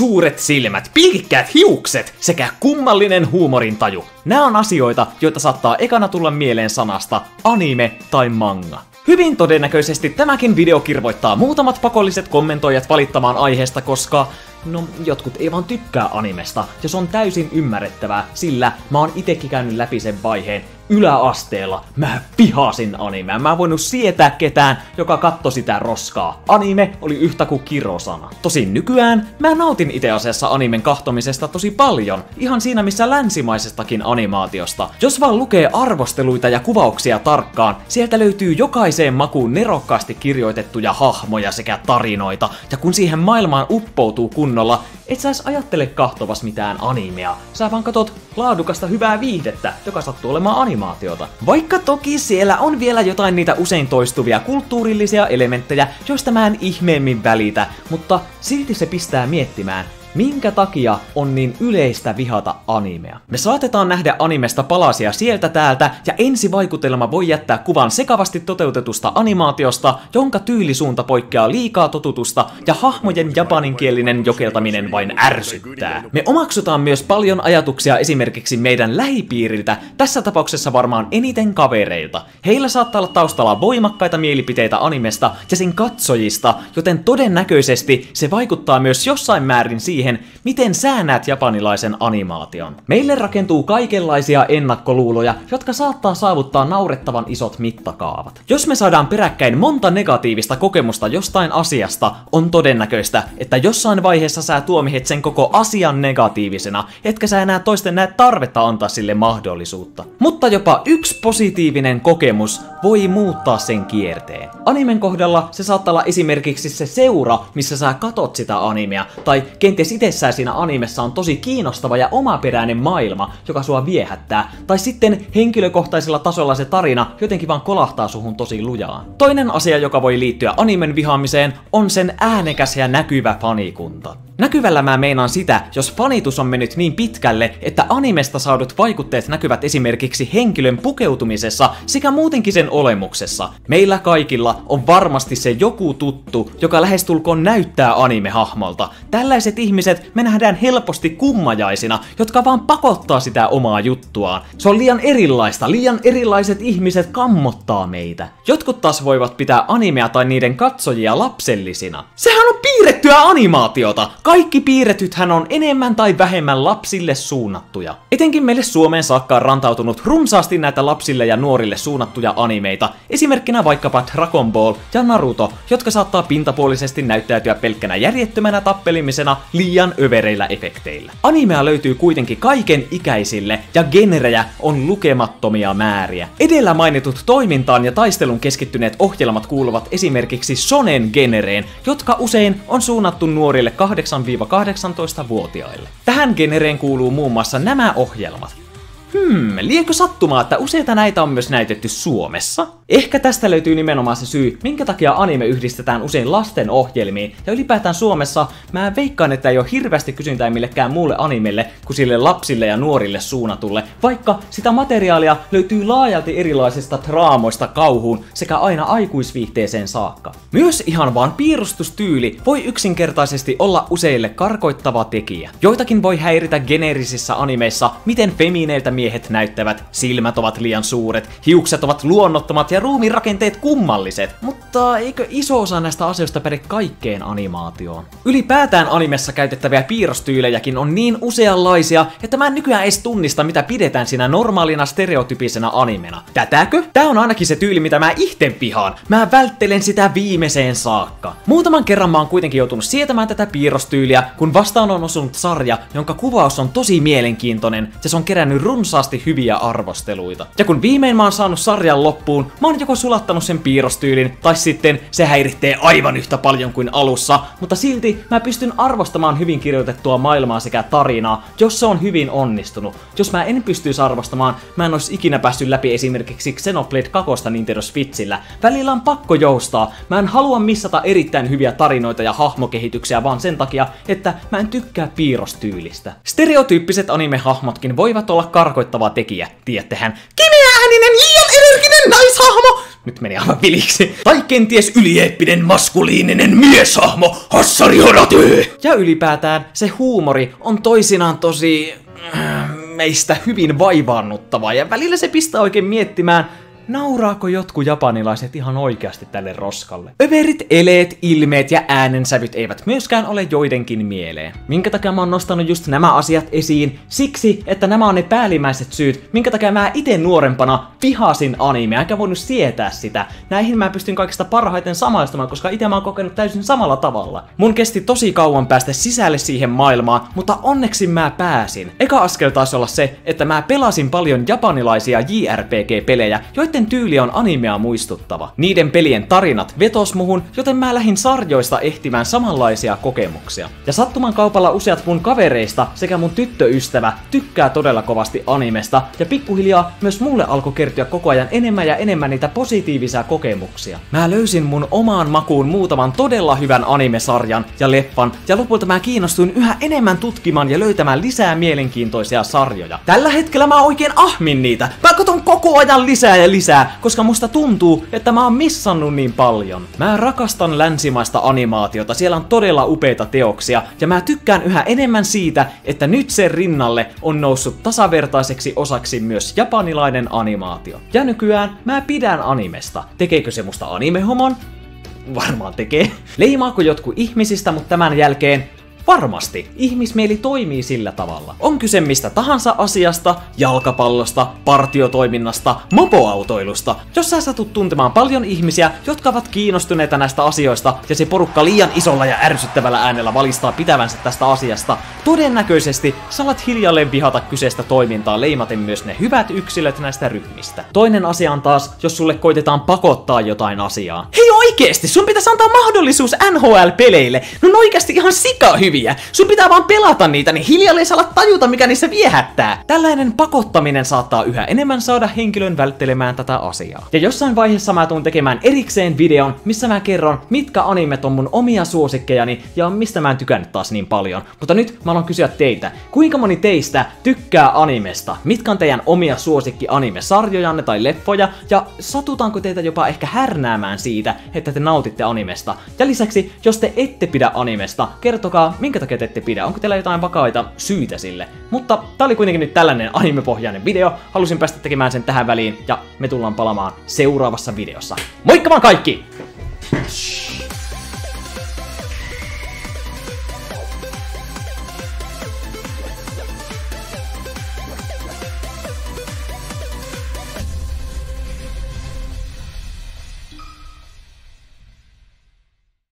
suuret silmät, pilkikkäät hiukset sekä kummallinen huumorintaju. Nämä on asioita, joita saattaa ekana tulla mieleen sanasta anime tai manga. Hyvin todennäköisesti tämäkin video kirvoittaa muutamat pakolliset kommentoijat valittamaan aiheesta, koska No, jotkut ei vaan tykkää animesta, ja se on täysin ymmärrettävää, sillä mä oon itekin käynyt läpi sen vaiheen, yläasteella mä pihasin animea. Mä en voinut sietää ketään, joka katto sitä roskaa. Anime oli yhtä kuin kirosana. Tosin nykyään mä nautin itse asiassa animen kahtomisesta tosi paljon. Ihan siinä missä länsimaisestakin animaatiosta. Jos vaan lukee arvosteluita ja kuvauksia tarkkaan, sieltä löytyy jokaiseen makuun nerokkaasti kirjoitettuja hahmoja sekä tarinoita. Ja kun siihen maailmaan uppoutuu kunnolla, et sä ajattele kahtovas mitään animea. Sä vaan katot laadukasta hyvää viihdettä, joka sattuu olemaan animaatiota. Vaikka toki siellä on vielä jotain niitä usein toistuvia kulttuurillisia elementtejä, joista mä en ihmeemmin välitä, mutta silti se pistää miettimään, Minkä takia on niin yleistä vihata animea? Me saatetaan nähdä animesta palasia sieltä täältä, ja ensivaikutelma voi jättää kuvan sekavasti toteutetusta animaatiosta, jonka tyylisuunta poikkeaa liikaa totutusta, ja hahmojen japaninkielinen jokeltaminen vain ärsyttää. Me omaksutaan myös paljon ajatuksia esimerkiksi meidän lähipiiriltä, tässä tapauksessa varmaan eniten kavereilta. Heillä saattaa olla taustalla voimakkaita mielipiteitä animesta ja sen katsojista, joten todennäköisesti se vaikuttaa myös jossain määrin siihen, siihen, miten sä näet japanilaisen animaation. Meille rakentuu kaikenlaisia ennakkoluuloja, jotka saattaa saavuttaa naurettavan isot mittakaavat. Jos me saadaan peräkkäin monta negatiivista kokemusta jostain asiasta, on todennäköistä, että jossain vaiheessa sä tuomihet sen koko asian negatiivisena, etkä sä enää toisten näe tarvetta antaa sille mahdollisuutta. Mutta jopa yksi positiivinen kokemus voi muuttaa sen kierteen. Animen kohdalla se saattaa olla esimerkiksi se seura, missä sä katot sitä animea, tai kenties kenties itsessään siinä animessa on tosi kiinnostava ja omaperäinen maailma, joka sua viehättää, tai sitten henkilökohtaisella tasolla se tarina jotenkin vaan kolahtaa suhun tosi lujaa. Toinen asia, joka voi liittyä animen vihaamiseen, on sen äänekäs ja näkyvä fanikunta. Näkyvällä mä meinaan sitä, jos fanitus on mennyt niin pitkälle, että animesta saadut vaikutteet näkyvät esimerkiksi henkilön pukeutumisessa sekä muutenkin sen olemuksessa. Meillä kaikilla on varmasti se joku tuttu, joka lähestulkoon näyttää anime-hahmolta. Tällaiset ihmiset me nähdään helposti kummajaisina, jotka vaan pakottaa sitä omaa juttuaan. Se on liian erilaista, liian erilaiset ihmiset kammottaa meitä. Jotkut taas voivat pitää animea tai niiden katsojia lapsellisina. Sehän on piirrettyä animaatiota! Kaikki piirretythän on enemmän tai vähemmän lapsille suunnattuja. Etenkin meille Suomeen saakka on rantautunut runsaasti näitä lapsille ja nuorille suunnattuja animeita, esimerkkinä vaikkapa Dragon Ball ja Naruto, jotka saattaa pintapuolisesti näyttäytyä pelkkänä järjettömänä tappelimisena liian övereillä efekteillä. Animea löytyy kuitenkin kaiken ikäisille ja genrejä on lukemattomia määriä. Edellä mainitut toimintaan ja taistelun keskittyneet ohjelmat kuuluvat esimerkiksi shonen genereen, jotka usein on suunnattu nuorille 8-18-vuotiaille. Tähän genereen kuuluu muun muassa nämä ohjelmat. Hmm, liekö sattumaa, että useita näitä on myös näytetty Suomessa? Ehkä tästä löytyy nimenomaan se syy, minkä takia anime yhdistetään usein lasten ohjelmiin, ja ylipäätään Suomessa mä veikkaan, että ei ole hirveästi kysyntää millekään muulle animelle kuin sille lapsille ja nuorille suunnatulle, vaikka sitä materiaalia löytyy laajalti erilaisista draamoista kauhuun sekä aina aikuisviihteeseen saakka. Myös ihan vaan piirustustyyli voi yksinkertaisesti olla useille karkoittava tekijä. Joitakin voi häiritä geneerisissä animeissa, miten femineiltä miehet näyttävät, silmät ovat liian suuret, hiukset ovat luonnottomat ja ruumirakenteet kummalliset. Mutta eikö iso osa näistä asioista päde kaikkeen animaatioon? Ylipäätään animessa käytettäviä piirrostyylejäkin on niin useanlaisia, että mä en nykyään edes tunnista, mitä pidetään siinä normaalina stereotypisena animena. Tätäkö? Tää on ainakin se tyyli, mitä mä ihten pihaan. Mä välttelen sitä viimeiseen saakka. Muutaman kerran mä oon kuitenkin joutunut sietämään tätä piirrostyyliä, kun vastaan on osunut sarja, jonka kuvaus on tosi mielenkiintoinen ja se on kerännyt runsaasti hyviä arvosteluita. Ja kun viimein mä oon saanut sarjan loppuun, mä oon joko sulattanut sen piirrostyylin, tai sitten se häiritsee aivan yhtä paljon kuin alussa, mutta silti mä pystyn arvostamaan hyvin kirjoitettua maailmaa sekä tarinaa, jos se on hyvin onnistunut. Jos mä en pystyisi arvostamaan, mä en olisi ikinä päässyt läpi esimerkiksi Xenoblade 2 Nintendo Switchillä. Välillä on pakko joustaa, mä en halua missata erittäin hyviä tarinoita ja hahmokehityksiä vaan sen takia, että mä en tykkää piirrostyylistä. Stereotyyppiset anime-hahmotkin voivat olla karkoittava tekijä, tiettehän. Kimeä ääninen, liian energinen naishahmo! nyt meni aivan viliksi. Tai kenties ylieeppinen maskuliininen mieshahmo, Hassari Horate! Ja ylipäätään se huumori on toisinaan tosi... äh, meistä hyvin vaivaannuttavaa ja välillä se pistää oikein miettimään, Nauraako jotkut japanilaiset ihan oikeasti tälle roskalle? Överit, eleet, ilmeet ja äänensävyt eivät myöskään ole joidenkin mieleen. Minkä takia mä oon nostanut just nämä asiat esiin? Siksi, että nämä on ne päällimmäiset syyt, minkä takia mä itse nuorempana vihasin anime, enkä voinut sietää sitä. Näihin mä pystyn kaikista parhaiten samaistumaan, koska itse mä oon kokenut täysin samalla tavalla. Mun kesti tosi kauan päästä sisälle siihen maailmaan, mutta onneksi mä pääsin. Eka askel taisi olla se, että mä pelasin paljon japanilaisia JRPG-pelejä, joiden tyyli on animea muistuttava. Niiden pelien tarinat vetos muhun, joten mä lähdin sarjoista ehtimään samanlaisia kokemuksia. Ja sattuman kaupalla useat mun kavereista sekä mun tyttöystävä tykkää todella kovasti animesta, ja pikkuhiljaa myös mulle alkoi kertyä koko ajan enemmän ja enemmän niitä positiivisia kokemuksia. Mä löysin mun omaan makuun muutaman todella hyvän animesarjan ja leffan, ja lopulta mä kiinnostuin yhä enemmän tutkimaan ja löytämään lisää mielenkiintoisia sarjoja. Tällä hetkellä mä oikein ahmin niitä. Mä katon koko ajan lisää ja lisää, koska musta tuntuu, että mä oon missannut niin paljon. Mä rakastan länsimaista animaatiota, siellä on todella upeita teoksia, ja mä tykkään yhä enemmän siitä, että nyt sen rinnalle on noussut tasavertaiseksi osaksi myös japanilainen animaatio. Ja nykyään mä pidän animesta. Tekeekö se musta animehomon? Varmaan tekee. Leimaako jotkut ihmisistä, mutta tämän jälkeen Varmasti, ihmismieli toimii sillä tavalla. On kyse mistä tahansa asiasta, jalkapallosta, partiotoiminnasta, mopoautoilusta. Jos sä satut tuntemaan paljon ihmisiä, jotka ovat kiinnostuneita näistä asioista, ja se porukka liian isolla ja ärsyttävällä äänellä valistaa pitävänsä tästä asiasta, todennäköisesti sä alat hiljalleen vihata kyseistä toimintaa leimaten myös ne hyvät yksilöt näistä ryhmistä. Toinen asia on taas, jos sulle koitetaan pakottaa jotain asiaa. Hei oikeesti, sun pitäisi antaa mahdollisuus NHL-peleille. No oikeasti ihan sika hyviä. Sun pitää vaan pelata niitä, niin hiljalleen sä alat tajuta, mikä niissä viehättää. Tällainen pakottaminen saattaa yhä enemmän saada henkilön välttelemään tätä asiaa. Ja jossain vaiheessa mä tuun tekemään erikseen videon, missä mä kerron, mitkä animet on mun omia suosikkejani ja mistä mä en tykännyt taas niin paljon. Mutta nyt mä haluan kysyä teitä, kuinka moni teistä tykkää animesta? Mitkä on teidän omia suosikki anime-sarjojanne tai leffoja? Ja satutaanko teitä jopa ehkä härnäämään siitä, että te nautitte animesta? Ja lisäksi, jos te ette pidä animesta, kertokaa, minkä takia te ette pidä. Onko teillä jotain vakaita syitä sille? Mutta tää oli kuitenkin nyt tällainen animepohjainen video. Halusin päästä tekemään sen tähän väliin ja me tullaan palaamaan seuraavassa videossa. Moikka vaan kaikki!